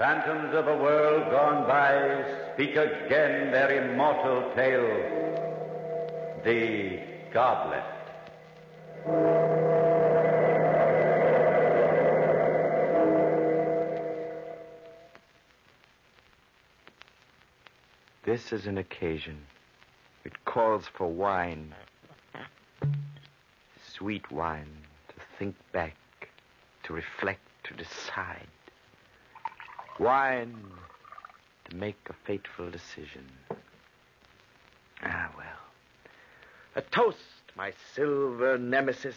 phantoms of a world gone by speak again their immortal tale. The Goblet. This is an occasion. It calls for wine. Sweet wine to think back, to reflect, to decide. Wine to make a fateful decision. Ah, well. A toast, my silver nemesis.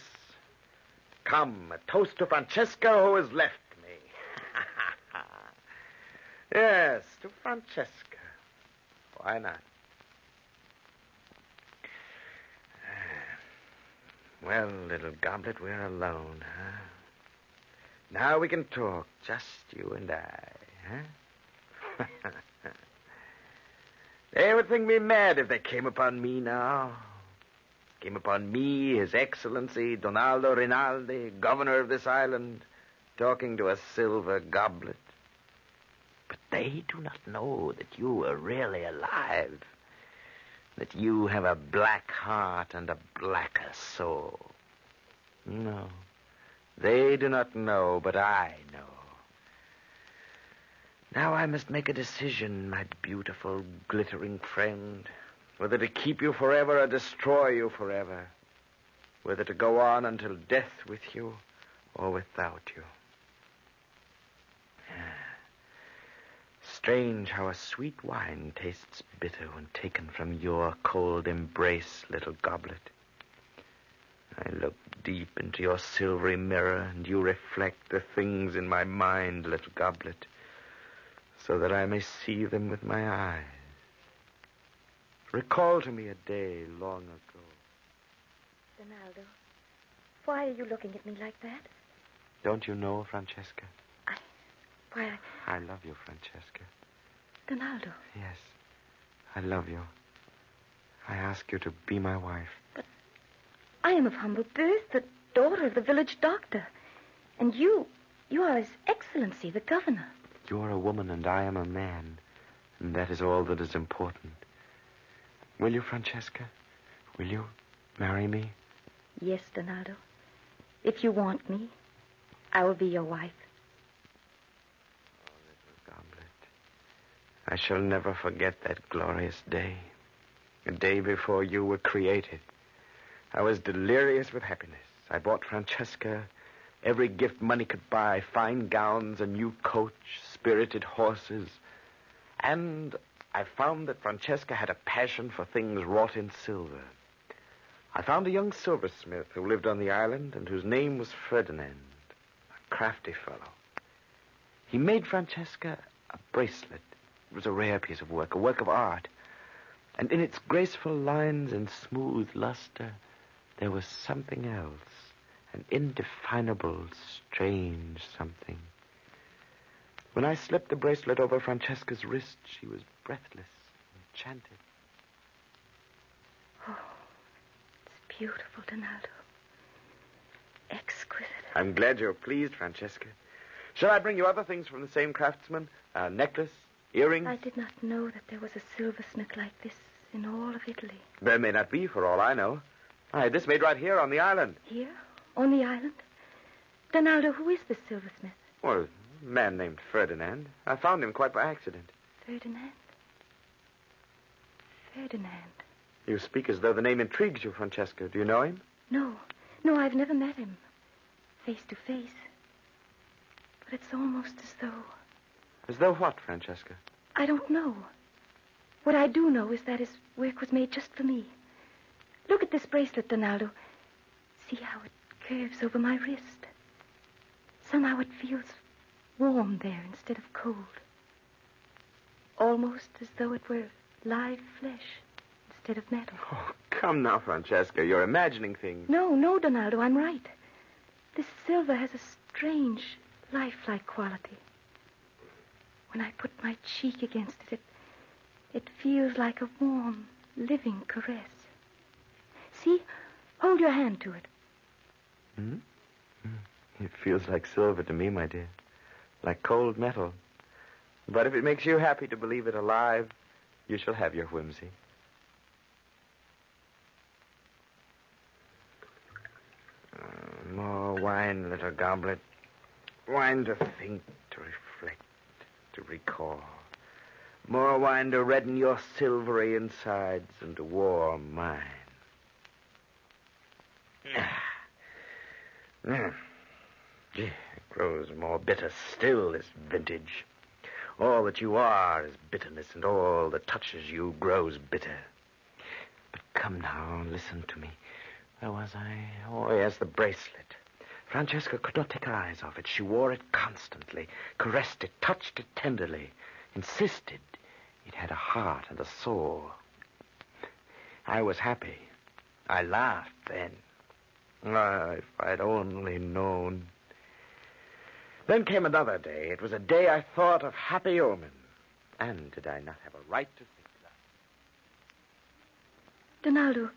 Come, a toast to Francesca who has left me. yes, to Francesca. Why not? Well, little goblet, we're alone, huh? Now we can talk, just you and I, they would think me mad if they came upon me now. Came upon me, His Excellency Donaldo Rinaldi, governor of this island, talking to a silver goblet. But they do not know that you are really alive. That you have a black heart and a blacker soul. No. They do not know, but I know. Now I must make a decision, my beautiful, glittering friend. Whether to keep you forever or destroy you forever. Whether to go on until death with you or without you. Strange how a sweet wine tastes bitter when taken from your cold embrace, little goblet. I look deep into your silvery mirror, and you reflect the things in my mind, little goblet, so that I may see them with my eyes. Recall to me a day long ago. Donaldo, why are you looking at me like that? Don't you know, Francesca? I. Why, I love you, Francesca. Donaldo. Yes, I love you. I ask you to be my wife. But I am of humble birth, the daughter of the village doctor. And you, you are His Excellency, the governor. You are a woman and I am a man. And that is all that is important. Will you, Francesca? Will you marry me? Yes, Donaldo. If you want me, I will be your wife. Oh, little goblet. I shall never forget that glorious day. The day before you were created. I was delirious with happiness. I bought Francesca every gift money could buy fine gowns, a new coach, spirited horses. And I found that Francesca had a passion for things wrought in silver. I found a young silversmith who lived on the island and whose name was Ferdinand, a crafty fellow. He made Francesca a bracelet. It was a rare piece of work, a work of art. And in its graceful lines and smooth luster, there was something else, an indefinable, strange something. When I slipped the bracelet over Francesca's wrist, she was breathless, enchanted. Oh, it's beautiful, Donaldo. Exquisite. I'm glad you're pleased, Francesca. Shall I bring you other things from the same craftsman? A necklace, earrings? I did not know that there was a silversmith like this in all of Italy. There may not be, for all I know. I had this made right here on the island. Here? On the island? Donaldo, who is this silversmith? Well, a man named Ferdinand. I found him quite by accident. Ferdinand? Ferdinand. You speak as though the name intrigues you, Francesca. Do you know him? No, no, I've never met him. Face to face. But it's almost as though. As though what, Francesca? I don't know. What I do know is that his work was made just for me. Look at this bracelet, Donaldo. See how it curves over my wrist. Somehow it feels warm there instead of cold. Almost as though it were live flesh instead of metal. Oh, come now, Francesca. You're imagining things. No, no, Donaldo, I'm right. This silver has a strange, lifelike quality. When I put my cheek against it, it, it feels like a warm, living caress. See? Hold your hand to it. Hmm? It feels like silver to me, my dear. like cold metal. But if it makes you happy to believe it alive, you shall have your whimsy. Uh, more wine, little goblet. Wine to think, to reflect, to recall. More wine to redden your silvery insides and to warm mine. Mm. Gee, it grows more bitter still, this vintage. All that you are is bitterness, and all that touches you grows bitter. But come now, listen to me. Where was I? Oh, yes, the bracelet. Francesca could not take her eyes off it. She wore it constantly, caressed it, touched it tenderly, insisted it had a heart and a soul. I was happy. I laughed then. Ah, if I'd only known. Then came another day. It was a day I thought of happy omen. And did I not have a right to think that? Donaldo,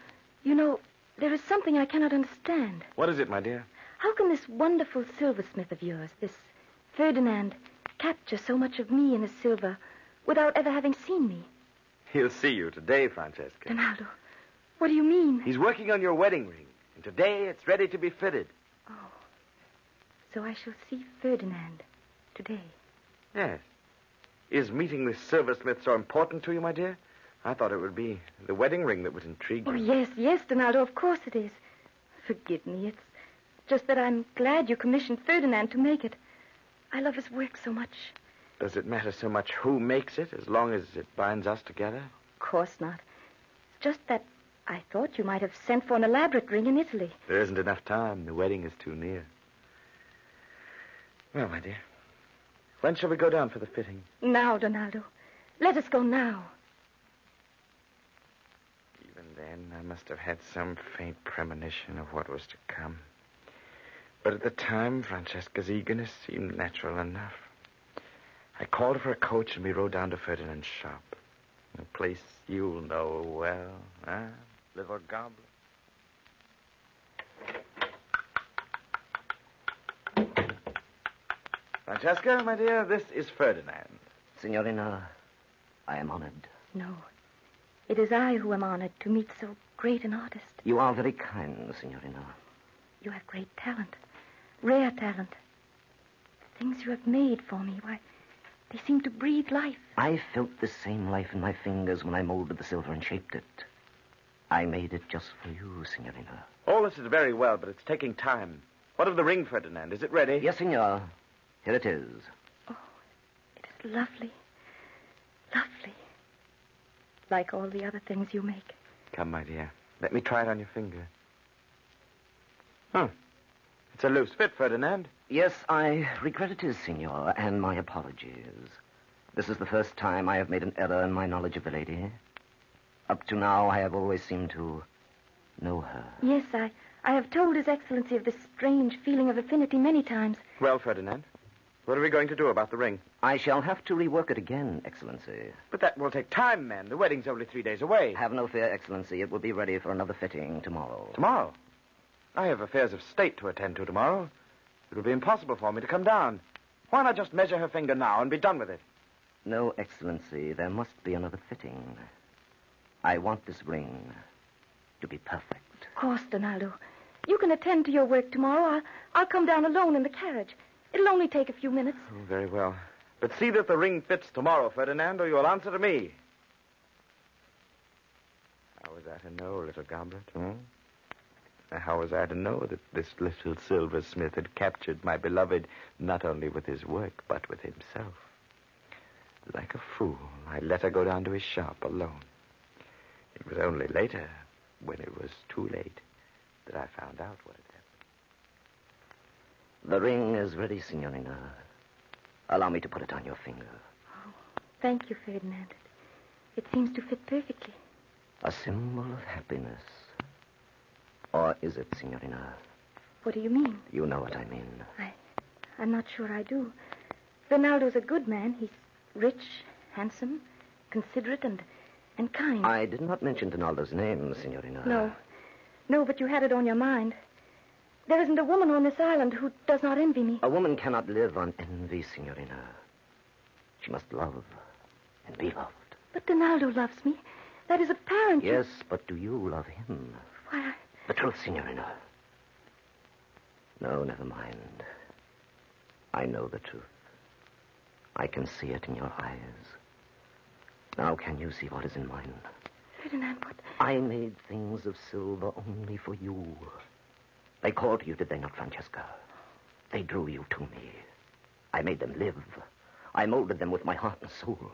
you know, there is something I cannot understand. What is it, my dear? How can this wonderful silversmith of yours, this Ferdinand, capture so much of me in his silver without ever having seen me? He'll see you today, Francesca. Donaldo, what do you mean? He's working on your wedding ring, and today it's ready to be fitted. Oh. So I shall see Ferdinand today. Yes. Is meeting this silversmith so important to you, my dear? I thought it would be the wedding ring that would intrigue oh, you. Oh, yes, yes, Donaldo, of course it is. Forgive me. It's just that I'm glad you commissioned Ferdinand to make it. I love his work so much. Does it matter so much who makes it, as long as it binds us together? Of course not. It's just that I thought you might have sent for an elaborate ring in Italy. There isn't enough time. The wedding is too near. Well, my dear, when shall we go down for the fitting? Now, Donaldo. Let us go now. Even then, I must have had some faint premonition of what was to come. But at the time, Francesca's eagerness seemed natural enough. I called for a coach and we rode down to Ferdinand's shop. A place you'll know well, huh, little goblin? Francesca, my dear, this is Ferdinand. Signorina, I am honored. No. It is I who am honored to meet so great an artist. You are very kind, Signorina. You have great talent. Rare talent. The things you have made for me, why, they seem to breathe life. I felt the same life in my fingers when I molded the silver and shaped it. I made it just for you, Signorina. All this is very well, but it's taking time. What of the ring, Ferdinand? Is it ready? Yes, Signor. Here it is. Oh, it is lovely. Lovely. Like all the other things you make. Come, my dear. Let me try it on your finger. Huh. It's a loose fit, Ferdinand. Yes, I regret it is, Signor, and my apologies. This is the first time I have made an error in my knowledge of the lady. Up to now, I have always seemed to know her. Yes, I, I have told His Excellency of this strange feeling of affinity many times. Well, Ferdinand, what are we going to do about the ring? I shall have to rework it again, Excellency. But that will take time, man. The wedding's only three days away. Have no fear, Excellency. It will be ready for another fitting tomorrow. Tomorrow. I have affairs of state to attend to tomorrow. It will be impossible for me to come down. Why not just measure her finger now and be done with it? No, Excellency. There must be another fitting. I want this ring to be perfect. Of course, Donaldo. You can attend to your work tomorrow. I'll, I'll come down alone in the carriage. It'll only take a few minutes. Oh, very well. But see that the ring fits tomorrow, Ferdinand, or you'll answer to me. How was I to know, little goblet? Hmm? How was I to know that this little silversmith had captured my beloved not only with his work, but with himself? Like a fool, I let her go down to his shop alone. It was only later, when it was too late, that I found out what had happened. The ring is ready, Signorina. Allow me to put it on your finger. Oh, Thank you, Ferdinand. It seems to fit perfectly. A symbol of happiness. Or is it, Signorina? What do you mean? You know what I mean. I, I'm not sure I do. Donaldo's a good man. He's rich, handsome, considerate, and, and kind. I did not mention Donaldo's name, Signorina. No. No, but you had it on your mind. There isn't a woman on this island who does not envy me. A woman cannot live on envy, Signorina. She must love and be loved. But Donaldo loves me. That is apparent. Yes, but do you love him? Why, I... The truth, Signorina. No, never mind. I know the truth. I can see it in your eyes. Now, can you see what is in mine? Ferdinand, what? I made things of silver only for you. They called to you, did they not, Francesca? They drew you to me. I made them live. I molded them with my heart and soul.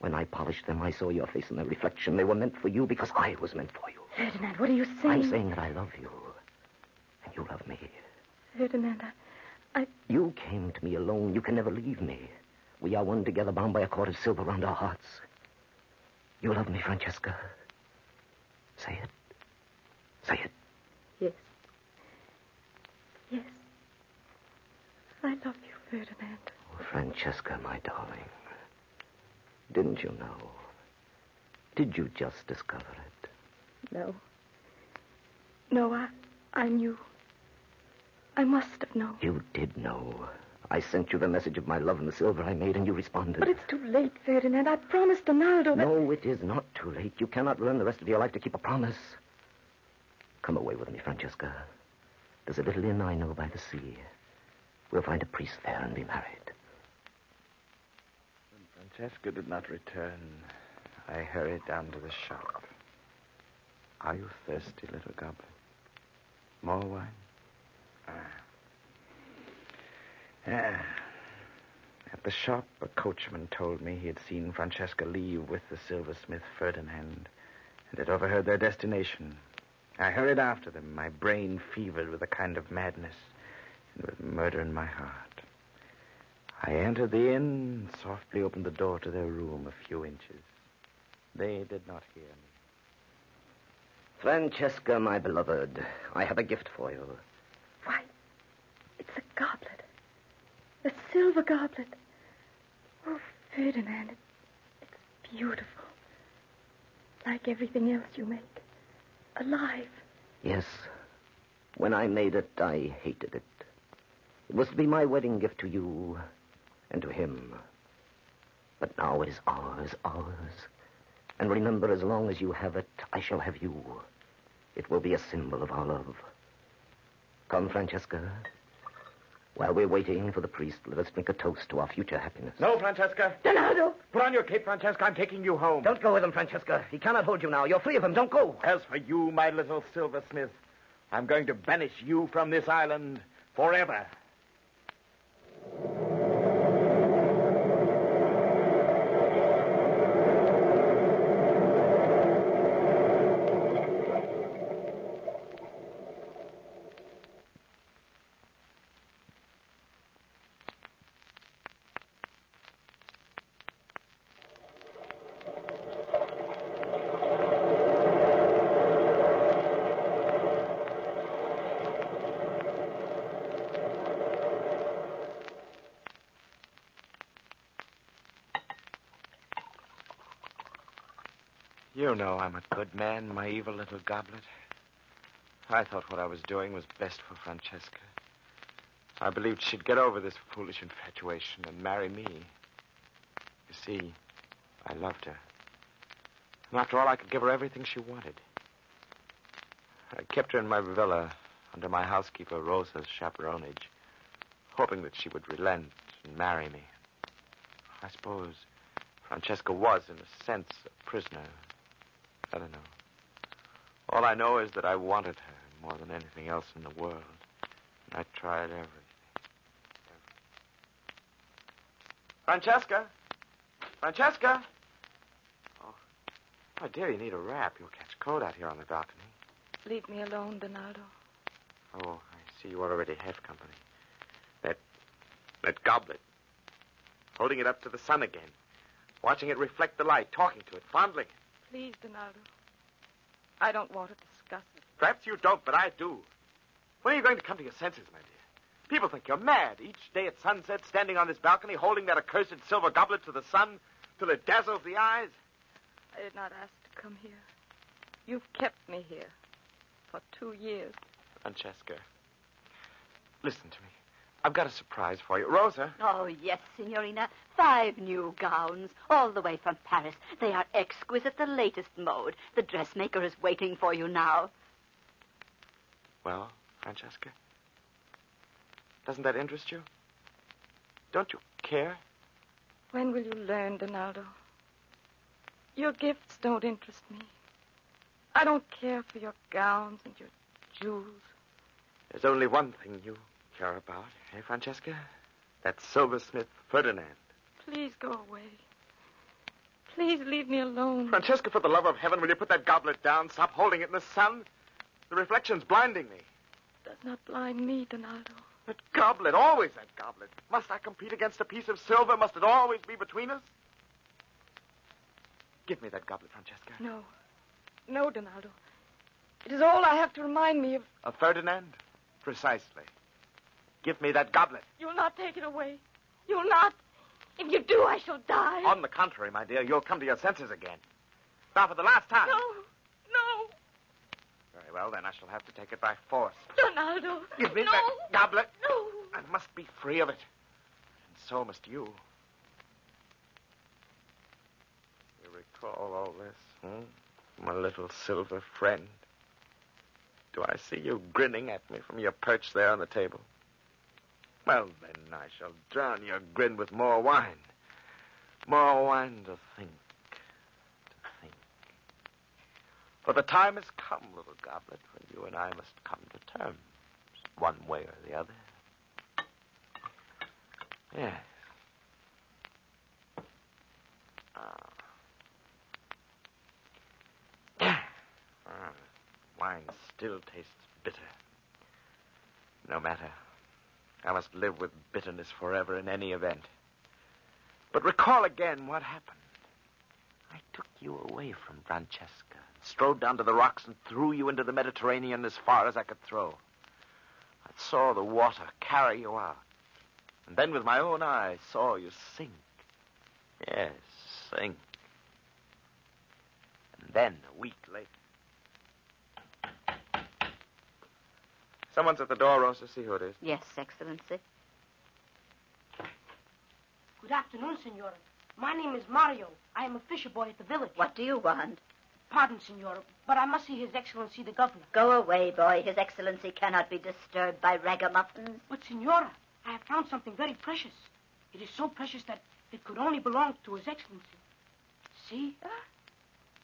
When I polished them, I saw your face in their reflection. They were meant for you because I was meant for you. Ferdinand, what are you saying? I'm saying that I love you. And you love me. Ferdinand, I... You came to me alone. You can never leave me. We are one together, bound by a cord of silver round our hearts. You love me, Francesca. Say it. Say it. Yes. Yes. I love you, Ferdinand. Oh, Francesca, my darling. Didn't you know? Did you just discover it? No. No, I, I knew. I must have known. You did know. I sent you the message of my love and the silver I made, and you responded. But it's too late, Ferdinand. I promised Donaldo that... No, it is not too late. You cannot learn the rest of your life to keep a promise. Come away with me, Francesca. There's a little inn I know by the sea. We'll find a priest there and be married. When Francesca did not return, I hurried down to the shop. Are you thirsty, little goblin? More wine? Ah. Ah. At the shop, a coachman told me he had seen Francesca leave with the silversmith Ferdinand and had overheard their destination. I hurried after them, my brain fevered with a kind of madness and with murder in my heart. I entered the inn and softly opened the door to their room a few inches. They did not hear me. Francesca, my beloved, I have a gift for you. Why, it's a goblet. Silver goblet. Oh, Ferdinand, it, it's beautiful. Like everything else you make. Alive. Yes. When I made it, I hated it. It was to be my wedding gift to you and to him. But now it is ours, ours. And remember, as long as you have it, I shall have you. It will be a symbol of our love. Come, Francesca. While we're waiting for the priest, let us drink a toast to our future happiness. No, Francesca. Donaldo! Put on your cape, Francesca. I'm taking you home. Don't go with him, Francesca. He cannot hold you now. You're free of him. Don't go. As for you, my little silversmith, I'm going to banish you from this island forever. You know I'm a good man, my evil little goblet. I thought what I was doing was best for Francesca. I believed she'd get over this foolish infatuation and marry me. You see, I loved her. And after all, I could give her everything she wanted. I kept her in my villa under my housekeeper Rosa's chaperonage, hoping that she would relent and marry me. I suppose Francesca was, in a sense, a prisoner. I don't know. All I know is that I wanted her more than anything else in the world. And I tried everything. everything. Francesca? Francesca? Oh, my dear, you need a wrap. You'll catch cold out here on the balcony. Leave me alone, Donaldo. Oh, I see you already have company. That. that goblet. Holding it up to the sun again. Watching it reflect the light, talking to it, fondling it. Please, Donaldo. I don't want to discuss it. Perhaps you don't, but I do. When are you going to come to your senses, my dear? People think you're mad. Each day at sunset, standing on this balcony, holding that accursed silver goblet to the sun till it dazzles the eyes. I did not ask to come here. You've kept me here for two years. Francesca, listen to me. I've got a surprise for you. Rosa. Oh, yes, Signorina. Five new gowns, all the way from Paris. They are exquisite, the latest mode. The dressmaker is waiting for you now. Well, Francesca? Doesn't that interest you? Don't you care? When will you learn, Donaldo? Your gifts don't interest me. I don't care for your gowns and your jewels. There's only one thing you care about, eh, Francesca? That silversmith Ferdinand. Please go away. Please leave me alone. Francesca, for the love of heaven, will you put that goblet down? Stop holding it in the sun. The reflection's blinding me. It does not blind me, Donaldo. That goblet, always that goblet. Must I compete against a piece of silver? Must it always be between us? Give me that goblet, Francesca. No. No, Donaldo. It is all I have to remind me of. Of Ferdinand? Precisely. Give me that goblet. You'll not take it away. You'll not. If you do, I shall die. On the contrary, my dear, you'll come to your senses again. Now, for the last time. No. No. Very well, then I shall have to take it by force. Donaldo. Give me no. that goblet. No. I must be free of it. And so must you. You recall all this, hmm? My little silver friend. Do I see you grinning at me from your perch there on the table? Well, then I shall drown your grin with more wine. More wine to think. To think. For the time has come, little goblet, when you and I must come to terms, one way or the other. Yes. Ah. Ah, wine still tastes bitter. No matter. I must live with bitterness forever in any event. But recall again what happened. I took you away from Francesca, strode down to the rocks, and threw you into the Mediterranean as far as I could throw. I saw the water carry you out. And then with my own eyes saw you sink. Yes, sink. And then, a week later. Someone's at the door, Rosa. See who it is. Yes, Excellency. Good afternoon, Senora. My name is Mario. I am a fisher boy at the village. What do you want? Pardon, Senora, but I must see His Excellency the Governor. Go away, boy. His Excellency cannot be disturbed by ragamuffins. But, Senora, I have found something very precious. It is so precious that it could only belong to His Excellency. See?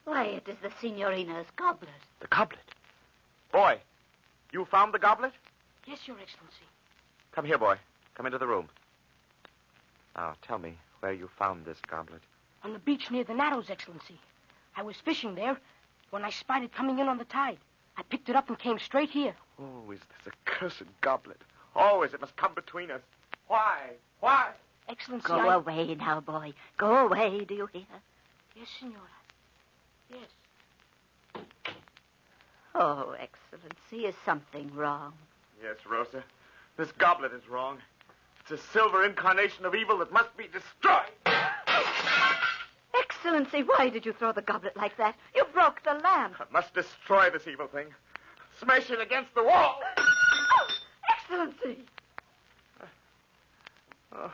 Why, it is the Signorina's goblet. The goblet. Boy, you found the goblet? Yes, Your Excellency. Come here, boy. Come into the room. Now, tell me where you found this goblet. On the beach near the Narrows, Excellency. I was fishing there when I spied it coming in on the tide. I picked it up and came straight here. Oh, is this accursed goblet. Always it must come between us. Why? Why? Excellency, Go I... away now, boy. Go away, do you hear? Yes, Senora. Yes. Oh, Excellency, is something wrong? Yes, Rosa. This goblet is wrong. It's a silver incarnation of evil that must be destroyed. Excellency, why did you throw the goblet like that? You broke the lamp. I must destroy this evil thing. Smash it against the wall. Oh, Excellency! Oh,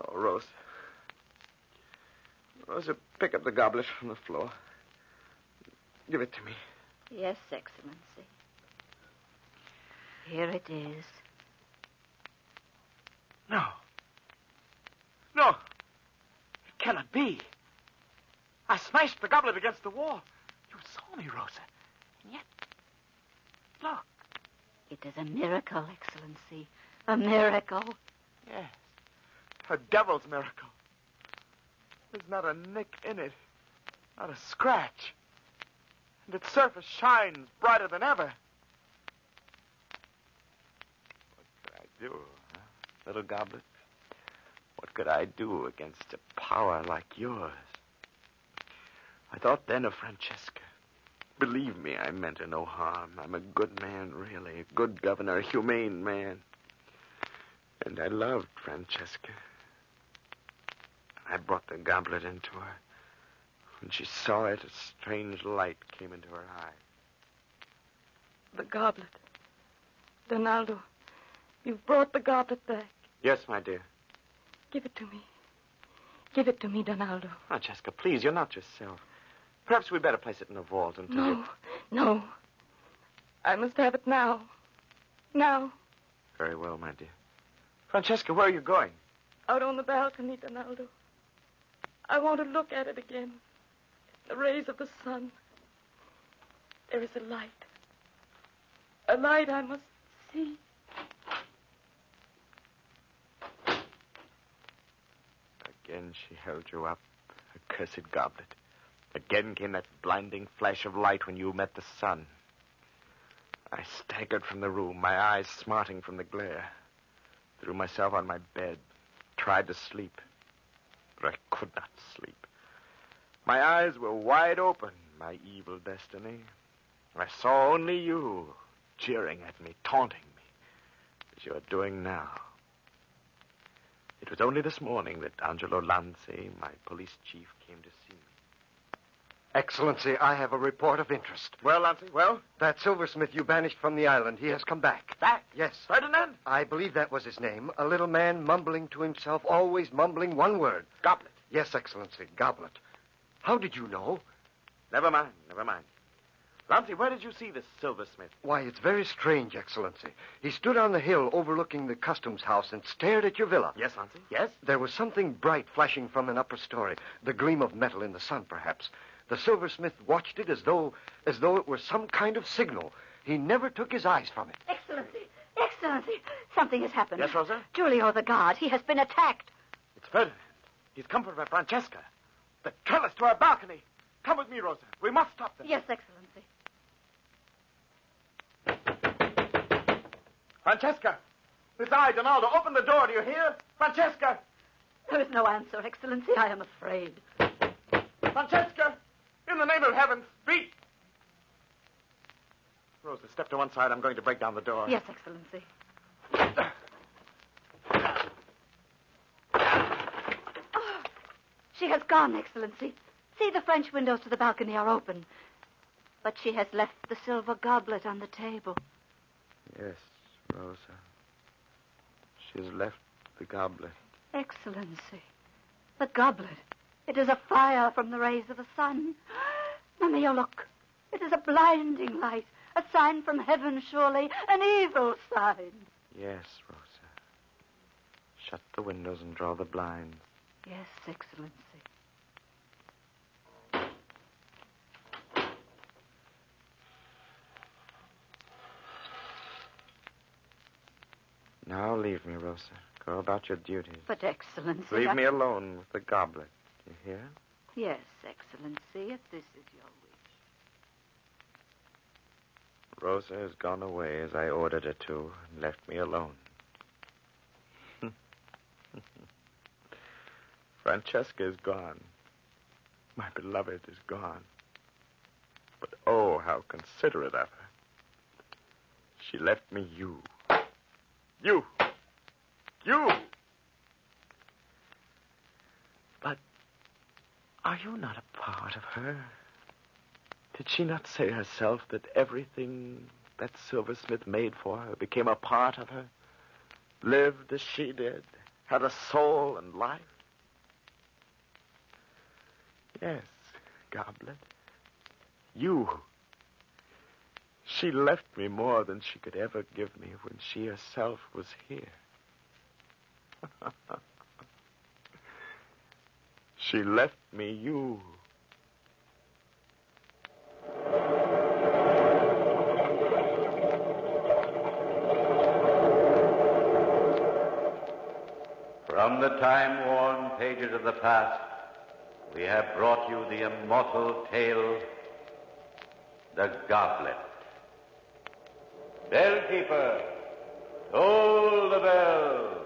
oh Rosa. Rosa, pick up the goblet from the floor. Give it to me. Yes, Excellency. Here it is. No. No. It cannot be. I smashed the goblet against the wall. You saw me, Rosa. And yet, look. It is a miracle, Excellency. A miracle. Yes. A devil's miracle. There's not a nick in it. Not a scratch. And its surface shines brighter than ever. What could I do, huh? little goblet? What could I do against a power like yours? I thought then of Francesca. Believe me, I meant her no harm. I'm a good man, really. A good governor, a humane man. And I loved Francesca. I brought the goblet into her. When she saw it, a strange light came into her eye. The goblet. Donaldo, You've brought the goblet back. Yes, my dear. Give it to me. Give it to me, Donaldo. Oh, Francesca, please, you're not yourself. Perhaps we'd better place it in the vault until No, you... no. I must have it now. Now. Very well, my dear. Francesca, where are you going? Out on the balcony, Donaldo. I want to look at it again. The rays of the sun. There is a light. A light I must see. Again she held you up, a cursed goblet. Again came that blinding flash of light when you met the sun. I staggered from the room, my eyes smarting from the glare. Threw myself on my bed, tried to sleep, but I could not sleep. My eyes were wide open, my evil destiny. I saw only you, jeering at me, taunting me, as you are doing now. It was only this morning that Angelo Lanzi, my police chief, came to see me. Excellency, I have a report of interest. Well, Lanzi, well? That silversmith you banished from the island, he has come back. Back? Yes. Ferdinand? I believe that was his name. A little man mumbling to himself, always mumbling one word. Goblet. Yes, Excellency, goblet. How did you know? Never mind, never mind. Lanzi, where did you see this silversmith? Why, it's very strange, Excellency. He stood on the hill overlooking the customs house and stared at your villa. Yes, Lanzi, yes? There was something bright flashing from an upper story, the gleam of metal in the sun, perhaps. The silversmith watched it as though as though it were some kind of signal. He never took his eyes from it. Excellency, Excellency, something has happened. Yes, Rosa? Giulio the guard, he has been attacked. It's Ferdinand. He's come for Francesca. The trellis to our balcony. Come with me, Rosa. We must stop them. Yes, Excellency. Francesca! It's I, Donaldo. Open the door, do you hear? Francesca! There is no answer, Excellency. I am afraid. Francesca! In the name of heaven, speak! Rosa, step to one side. I'm going to break down the door. Yes, Excellency. Oh, she has gone, Excellency. See, the French windows to the balcony are open. But she has left the silver goblet on the table. Yes, Rosa. She has left the goblet. Excellency, the goblet. It is a fire from the rays of the sun. Mamma, you look. It is a blinding light. A sign from heaven, surely. An evil sign. Yes, Rosa. Shut the windows and draw the blinds. Yes, Excellency. Now leave me, Rosa. Go about your duties. But, Excellency. Leave I- me alone with the goblet. You hear? Yes, Excellency, if this is your wish. Rosa has gone away as I ordered her to and left me alone. Francesca is gone. My beloved is gone. But oh, how considerate of her. She left me you. You. You. But are you not a part of her? Did she not say herself that everything that silversmith made for her became a part of her? Lived as she did, had a soul and life? Yes, Goblet. You. She left me more than she could ever give me when she herself was here. she left me you. From the time worn pages of the past, we have brought you the immortal tale, The Goblet. Bellkeeper, toll the bell.